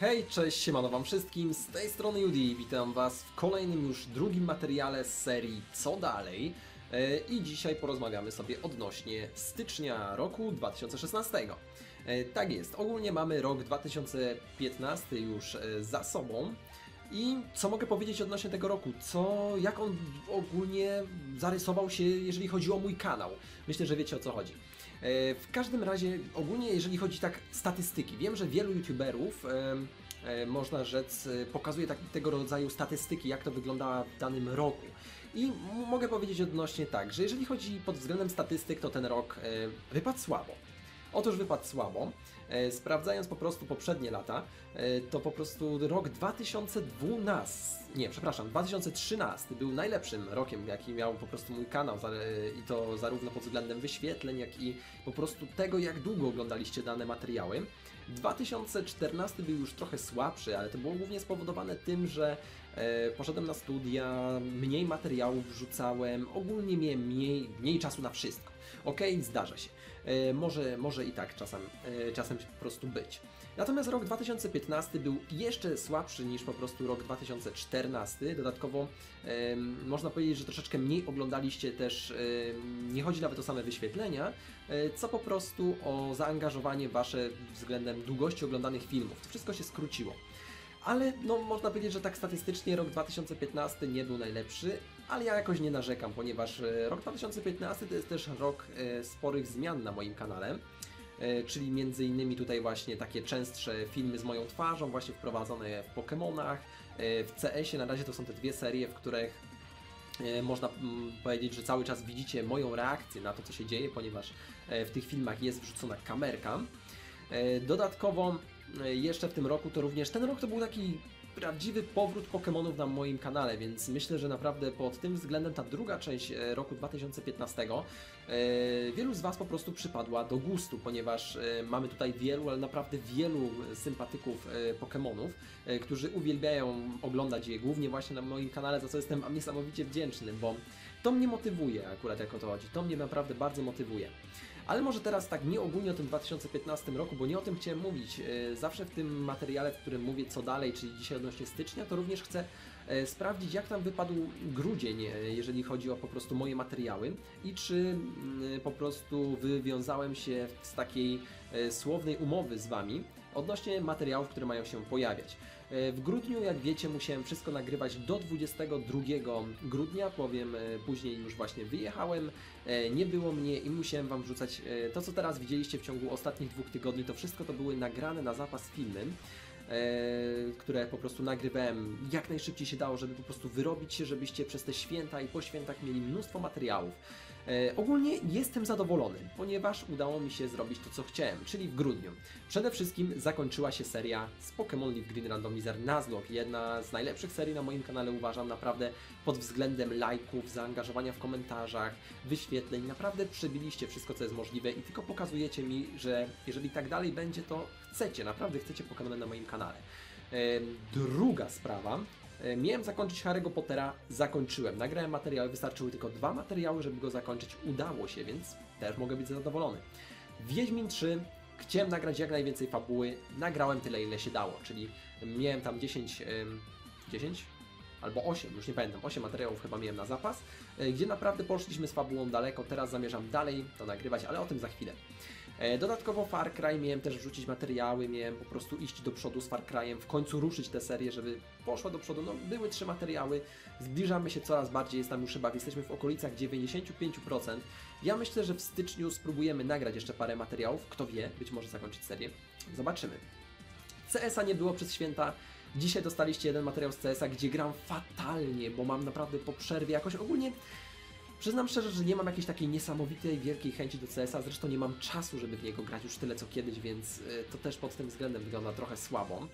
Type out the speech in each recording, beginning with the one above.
Hej, cześć, siemano wam wszystkim, z tej strony Judy, witam was w kolejnym już drugim materiale z serii Co dalej? E, I dzisiaj porozmawiamy sobie odnośnie stycznia roku 2016. E, Tak jest, ogólnie mamy rok 2015 już e, za sobą. I co mogę powiedzieć odnośnie tego roku? Co, jak on ogólnie zarysował się, jeżeli chodzi o mój kanał? Myślę, że wiecie o co chodzi. E, W każdym razie, ogólnie jeżeli chodzi tak statystyki, wiem, że wielu youtuberów, e, można rzec, e, pokazuje tak, tego rodzaju statystyki, jak to wygląda w danym roku. I mogę powiedzieć odnośnie tak, że jeżeli chodzi pod względem statystyk, to ten rok wypadł słabo. Otóż wypadł słabo. E, Sprawdzając po prostu poprzednie lata, e, to po prostu rok 2012, nie, przepraszam, 2013 był najlepszym rokiem, jaki miał po prostu mój kanał i to zarówno pod względem wyświetleń, jak i po prostu tego, jak długo oglądaliście dane materiały. 2014 był już trochę słabszy, ale to było głównie spowodowane tym, że e, poszedłem na studia, mniej materiałów wrzucałem, ogólnie miałem mniej, mniej czasu na wszystko. Okej, zdarza się. E, może, może i tak czasem, e, czasem po prostu być. Natomiast rok 2015 był jeszcze słabszy niż po prostu rok 2014. Dodatkowo em, można powiedzieć, że troszeczkę mniej oglądaliście też, nie chodzi nawet o same wyświetlenia, e, co po prostu o zaangażowanie wasze względem długości oglądanych filmów. To wszystko się skróciło. Ale no, można powiedzieć, że tak statystycznie rok 2015 nie był najlepszy, ale ja jakoś nie narzekam, ponieważ e, rok 2015 to jest też rok e, sporych zmian na moim kanale. E, Czyli między innymi tutaj właśnie takie częstsze filmy z moją twarzą, właśnie wprowadzone w Pokémonach, w CS-ie na razie to są te dwie serie, w których można mm, powiedzieć, że cały czas widzicie moją reakcję na to, co się dzieje, ponieważ w tych filmach jest wrzucona kamerka. Dodatkowo jeszcze w tym roku to również ten rok to był taki prawdziwy powrót Pokémonów na moim kanale, więc myślę, że naprawdę pod tym względem ta druga część e, roku 2015 e, wielu z Was po prostu przypadła do gustu, ponieważ e, mamy tutaj wielu, ale naprawdę wielu sympatyków Pokémonów, którzy uwielbiają oglądać je głównie właśnie na moim kanale, za co jestem niesamowicie wdzięczny, bo to mnie motywuje akurat jak o to chodzi, to mnie naprawdę bardzo motywuje. Ale może teraz tak nie ogólnie o tym 2015 roku, bo nie o tym chciałem mówić. E, Zawsze w tym materiale, w którym mówię co dalej, czyli dzisiaj odnośnie stycznia, to również chcę e, sprawdzić jak tam wypadł grudzień, e, jeżeli chodzi o po prostu moje materiały i czy mm, po prostu wywiązałem się z takiej słownej umowy z Wami odnośnie materiałów, które mają się pojawiać. E, W grudniu, jak wiecie, musiałem wszystko nagrywać do 22 grudnia, bowiem e, później już właśnie wyjechałem, e, nie było mnie i musiałem Wam wrzucać to, co teraz widzieliście w ciągu ostatnich dwóch tygodni. To wszystko to były nagrane na zapas filmy e, które po prostu nagrywałem jak najszybciej się dało, żeby po prostu wyrobić się, żebyście przez te święta i po świętach mieli mnóstwo materiałów. E, ogólnie jestem zadowolony, ponieważ udało mi się zrobić to, co chciałem, czyli w grudniu. Przede wszystkim zakończyła się seria z Pokémon Leaf Green Randomizer Nuzlocke, jedna z najlepszych serii na moim kanale, uważam, naprawdę pod względem lajków, zaangażowania w komentarzach, wyświetleń, naprawdę przebiliście wszystko, co jest możliwe i tylko pokazujecie mi, że jeżeli tak dalej będzie, to chcecie, naprawdę chcecie Pokémony na moim kanale. Em, Druga sprawa. E, Miałem zakończyć Harry'ego Pottera, zakończyłem. Nagrałem materiały, wystarczyły tylko dwa materiały, żeby go zakończyć. Udało się, więc też mogę być zadowolony. Wiedźmin 3. Chciałem nagrać jak najwięcej fabuły. Nagrałem tyle, ile się dało, czyli miałem tam 10. em, 10? Albo 8, już nie pamiętam, 8 materiałów chyba miałem na zapas, e, gdzie naprawdę poszliśmy z fabułą daleko. Teraz zamierzam dalej to nagrywać, ale o tym za chwilę. E, Dodatkowo Far Cry miałem też wrzucić materiały, miałem po prostu iść do przodu z Far Cry'em, w końcu ruszyć tę serię, żeby poszła do przodu. No, były trzy materiały, zbliżamy się coraz bardziej, jest tam już chyba, jesteśmy w okolicach 95%. Ja myślę, że w styczniu spróbujemy nagrać jeszcze parę materiałów, kto wie, być może zakończyć serię. Zobaczymy. CS-a nie było przez święta. Dzisiaj dostaliście jeden materiał z CS-a, gdzie gram fatalnie, bo mam naprawdę po przerwie jakoś ogólnie. Przyznam szczerze, że nie mam jakiejś takiej niesamowitej, wielkiej chęci do CS-a, zresztą nie mam czasu, żeby w niego grać już tyle co kiedyś, więc e, to też pod tym względem wygląda trochę słabo,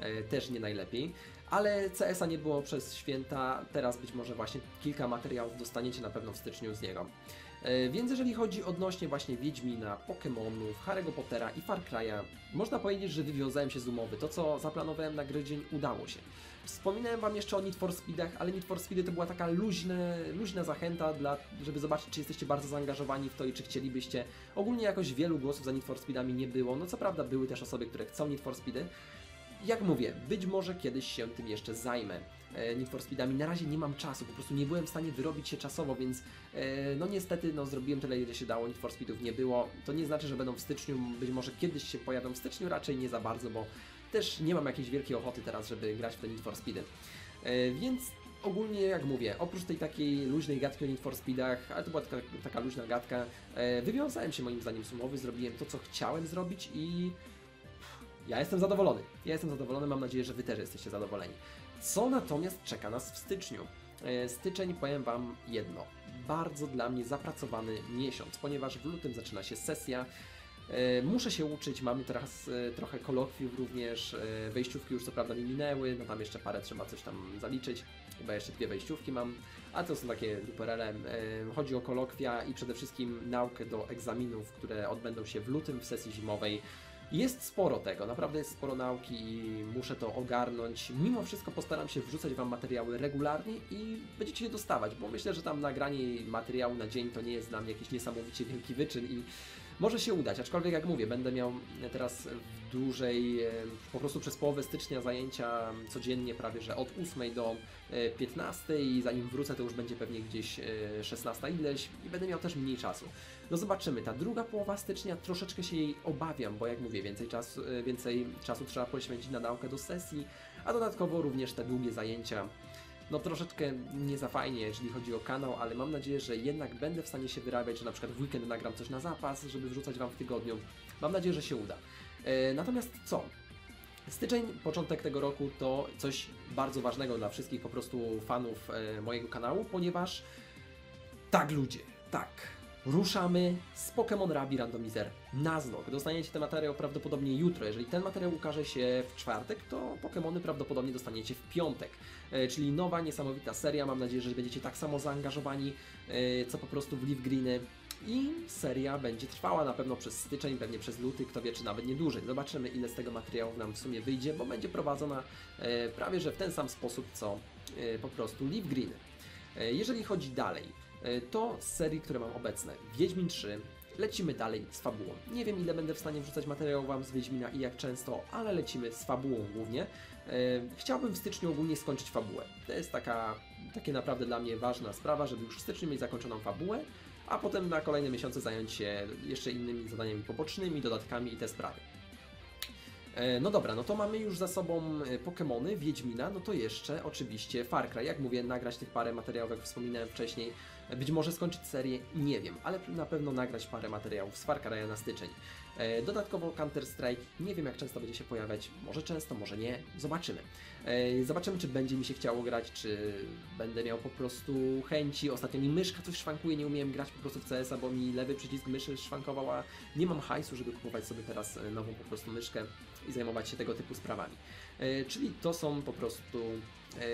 e, też nie najlepiej, ale CS-a nie było przez święta, teraz być może właśnie kilka materiałów dostaniecie na pewno w styczniu z niego. E, Więc jeżeli chodzi odnośnie właśnie Wiedźmina, Pokémonów, Harry'ego Pottera i Far Cry'a, można powiedzieć, że wywiązałem się z umowy. To, co zaplanowałem na grudzień, udało się. Wspominałem Wam jeszcze o Need for Speedach, ale Need for Speedy to była taka luźne, luźna zachęta, dla, żeby zobaczyć, czy jesteście bardzo zaangażowani w to i czy chcielibyście. Ogólnie jakoś wielu głosów za Need for Speedami nie było. No co prawda były też osoby, które chcą Need for Speedy, Jak mówię, być może kiedyś się tym jeszcze zajmę. E, Need for Speedami. Na razie nie mam czasu, po prostu nie byłem w stanie wyrobić się czasowo, więc e, no niestety no, zrobiłem tyle, ile się dało, Need for Speedów nie było. To nie znaczy, że będą w styczniu, być może kiedyś się pojawią w styczniu, raczej nie za bardzo, bo też nie mam jakiejś wielkiej ochoty teraz, żeby grać w te Need for Speedy. E, więc ogólnie, jak mówię, oprócz tej takiej luźnej gadki o Need for Speedach, ale to była taka, taka luźna gadka, wywiązałem się moim zdaniem z umowy, zrobiłem to, co chciałem zrobić i ja jestem zadowolony. Ja jestem zadowolony, mam nadzieję, że Wy też jesteście zadowoleni. Co natomiast czeka nas w styczniu? E, Styczeń, powiem Wam jedno. Bardzo dla mnie zapracowany miesiąc, ponieważ w lutym zaczyna się sesja. E, Muszę się uczyć, mamy teraz e, trochę kolokwiów również, wejściówki już co prawda mi minęły, no tam jeszcze parę trzeba coś tam zaliczyć, chyba jeszcze dwie wejściówki mam, a to są takie duperele. Chodzi o kolokwia i przede wszystkim naukę do egzaminów, które odbędą się w lutym w sesji zimowej. Jest sporo tego, naprawdę jest sporo nauki i muszę to ogarnąć. Mimo wszystko postaram się wrzucać Wam materiały regularnie i będziecie je dostawać, bo myślę, że tam nagranie materiału na dzień to nie jest dla mnie jakiś niesamowicie wielki wyczyn i może się udać, aczkolwiek jak mówię, będę miał teraz w dłużej, e, po prostu przez połowę stycznia zajęcia codziennie prawie, że od 8 do e, 15 i zanim wrócę to już będzie pewnie gdzieś e, 16 ileś i będę miał też mniej czasu. No zobaczymy, ta druga połowa stycznia troszeczkę się jej obawiam, bo jak mówię, więcej czasu, e, więcej czasu trzeba poświęcić na naukę do sesji, a dodatkowo również te długie zajęcia. No troszeczkę nie za fajnie, jeżeli chodzi o kanał, ale mam nadzieję, że jednak będę w stanie się wyrabiać, że na przykład w weekend nagram coś na zapas, żeby wrzucać Wam w tygodniu. Mam nadzieję, że się uda. E, natomiast co? Styczeń, początek tego roku to coś bardzo ważnego dla wszystkich po prostu fanów e, mojego kanału, ponieważ tak ludzie, tak, ruszamy z Pokémon Rabi Randomizer Nuzlocke. Dostaniecie ten materiał prawdopodobnie jutro. Jeżeli ten materiał ukaże się w czwartek, to Pokémony prawdopodobnie dostaniecie w piątek. E, czyli nowa, niesamowita seria. Mam nadzieję, że będziecie tak samo zaangażowani, e, co po prostu w Leaf Greeny. I seria będzie trwała na pewno przez styczeń, pewnie przez luty, kto wie, czy nawet nie dłużej. Zobaczymy, ile z tego materiału nam w sumie wyjdzie, bo będzie prowadzona e, prawie że w ten sam sposób, co po prostu Leaf Greeny. E, Jeżeli chodzi dalej, to z serii, które mam obecne, Wiedźmin 3, lecimy dalej z fabułą. Nie wiem, ile będę w stanie wrzucać materiału Wam z Wiedźmina i jak często, ale lecimy z fabułą głównie. E, Chciałbym w styczniu ogólnie skończyć fabułę. To jest taka, takie naprawdę dla mnie ważna sprawa, żeby już w styczniu mieć zakończoną fabułę, a potem na kolejne miesiące zająć się jeszcze innymi zadaniami pobocznymi, dodatkami i te sprawy. E, No dobra, no to mamy już za sobą e, Pokémony, Wiedźmina, no to jeszcze oczywiście Far Cry. Jak mówię, nagrać tych parę materiałów, jak wspominałem wcześniej. Być może skończyć serię, nie wiem, ale na pewno nagrać parę materiałów z Far Cry'a na styczeń. E, Dodatkowo Counter-Strike, nie wiem jak często będzie się pojawiać, może często, może nie, zobaczymy. E, Zobaczymy, czy będzie mi się chciało grać, czy będę miał po prostu chęci. Ostatnio mi myszka coś szwankuje, nie umiałem grać po prostu w CS-a, bo mi lewy przycisk myszy szwankował, a nie mam hajsu, żeby kupować sobie teraz e, nową po prostu myszkę i zajmować się tego typu sprawami. Czyli to są po prostu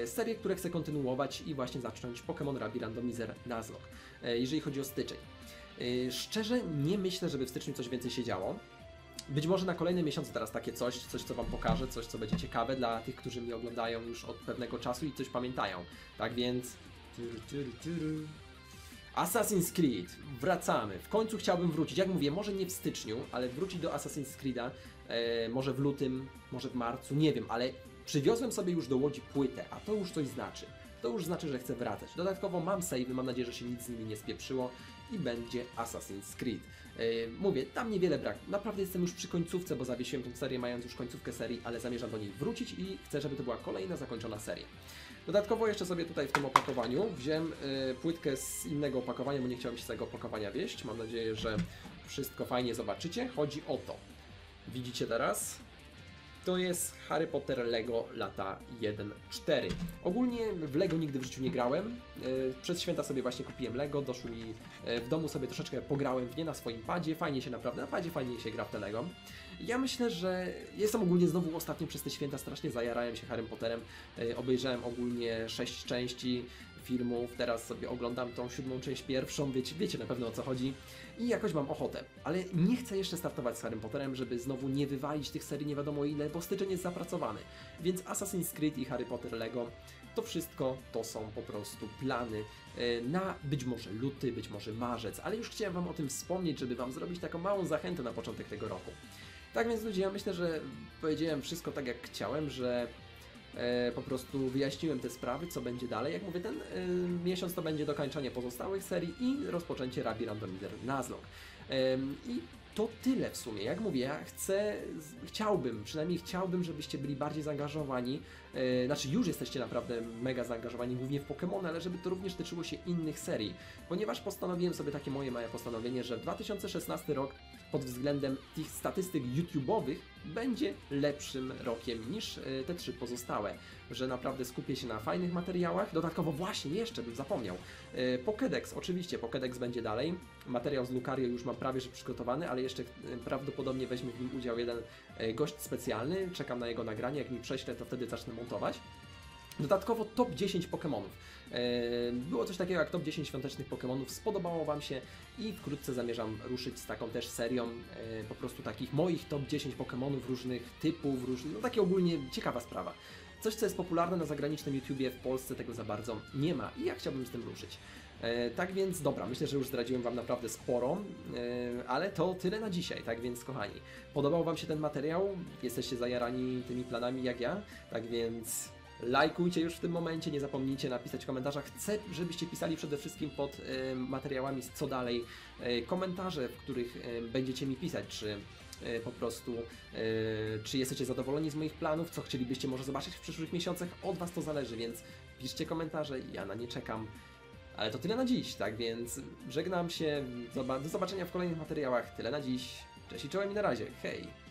serie, które chcę kontynuować i właśnie zacząć Pokémon Rabi Randomizer Nuzlocke, jeżeli chodzi o styczeń. E, Szczerze nie myślę, żeby w styczniu coś więcej się działo. Być może na kolejne miesiące teraz takie coś, coś co Wam pokażę, coś co będzie ciekawe dla tych, którzy mnie oglądają już od pewnego czasu i coś pamiętają. Tak więc... Assassin's Creed, wracamy. W końcu chciałbym wrócić. Jak mówię, może nie w styczniu, ale wrócić do Assassin's Creed'a. E, może w lutym, może w marcu, nie wiem, ale przywiozłem sobie już do Łodzi płytę, a to już coś znaczy. To już znaczy, że chcę wracać. Dodatkowo mam save, mam nadzieję, że się nic z nimi nie spieprzyło i będzie Assassin's Creed. E, mówię, tam niewiele brak. Naprawdę jestem już przy końcówce, bo zawiesiłem tę serię mając już końcówkę serii, ale zamierzam do niej wrócić i chcę, żeby to była kolejna zakończona seria. Dodatkowo jeszcze sobie tutaj w tym opakowaniu wziąłem y, płytkę z innego opakowania, bo nie chciałem się z tego opakowania wieść. Mam nadzieję, że wszystko fajnie zobaczycie. Chodzi o to. Widzicie teraz? To jest Harry Potter Lego lata 1-4. Ogólnie w Lego nigdy w życiu nie grałem. Y, Przez święta sobie właśnie kupiłem Lego, doszło mi y, w domu sobie troszeczkę pograłem w nie na swoim padzie. Fajnie się naprawdę, na padzie fajnie się gra w te Lego. Ja myślę, że jestem ogólnie znowu ostatnio przez te święta strasznie zajarałem się Harrym Potterem. E, Obejrzałem ogólnie sześć części filmów, teraz sobie oglądam tą siódmą część pierwszą, wiecie, wiecie na pewno o co chodzi i jakoś mam ochotę, ale nie chcę jeszcze startować z Harrym Potterem, żeby znowu nie wywalić tych serii nie wiadomo ile, bo styczeń jest zapracowany. Więc Assassin's Creed i Harry Potter Lego to wszystko to są po prostu plany e, na być może luty, być może marzec, ale już chciałem Wam o tym wspomnieć, żeby Wam zrobić taką małą zachętę na początek tego roku. Tak więc ludzie, ja myślę, że powiedziałem wszystko tak jak chciałem, że po prostu wyjaśniłem te sprawy, co będzie dalej. Jak mówię, ten e, miesiąc to będzie dokończenie pozostałych serii i rozpoczęcie Rabi Randomizer Nuzlocke. I to tyle w sumie. Jak mówię, ja chcę, chciałbym, przynajmniej chciałbym, żebyście byli bardziej zaangażowani. E, znaczy, już jesteście naprawdę mega zaangażowani, głównie w Pokémon, ale żeby to również tyczyło się innych serii. Ponieważ postanowiłem sobie takie moje małe postanowienie, że 2016 rok pod względem tych statystyk YouTube'owych będzie lepszym rokiem niż e, te trzy pozostałe. Że naprawdę skupię się na fajnych materiałach. Dodatkowo właśnie, jeszcze bym zapomniał. E, Pokédex, oczywiście Pokédex będzie dalej. Materiał z Lucario już mam prawie że przygotowany, ale jeszcze e, prawdopodobnie weźmie w nim udział jeden gość specjalny. Czekam na jego nagranie, jak mi prześlę, to wtedy zacznę montować. Dodatkowo top 10 Pokémonów. E, Było coś takiego jak top 10 świątecznych Pokémonów, spodobało Wam się i wkrótce zamierzam ruszyć z taką też serią e, po prostu takich moich top 10 Pokémonów różnych typów, różnych, no takie ogólnie ciekawa sprawa. Coś, co jest popularne na zagranicznym YouTubie, w Polsce tego za bardzo nie ma i ja chciałbym z tym ruszyć. E, tak więc dobra, myślę, że już zdradziłem Wam naprawdę sporo, ale to tyle na dzisiaj, tak więc kochani, podobał Wam się ten materiał? Jesteście zajarani tymi planami jak ja? Tak więc lajkujcie już w tym momencie, nie zapomnijcie napisać w komentarzach. Chcę, żebyście pisali przede wszystkim pod e, materiałami z co dalej e, komentarze, w których e, będziecie mi pisać, czy po prostu czy jesteście zadowoleni z moich planów, co chcielibyście może zobaczyć w przyszłych miesiącach, od Was to zależy, więc piszcie komentarze, ja na nie czekam. Ale to tyle na dziś, tak więc żegnam się, do zobaczenia w kolejnych materiałach, tyle na dziś, cześć i czołem i na razie, hej!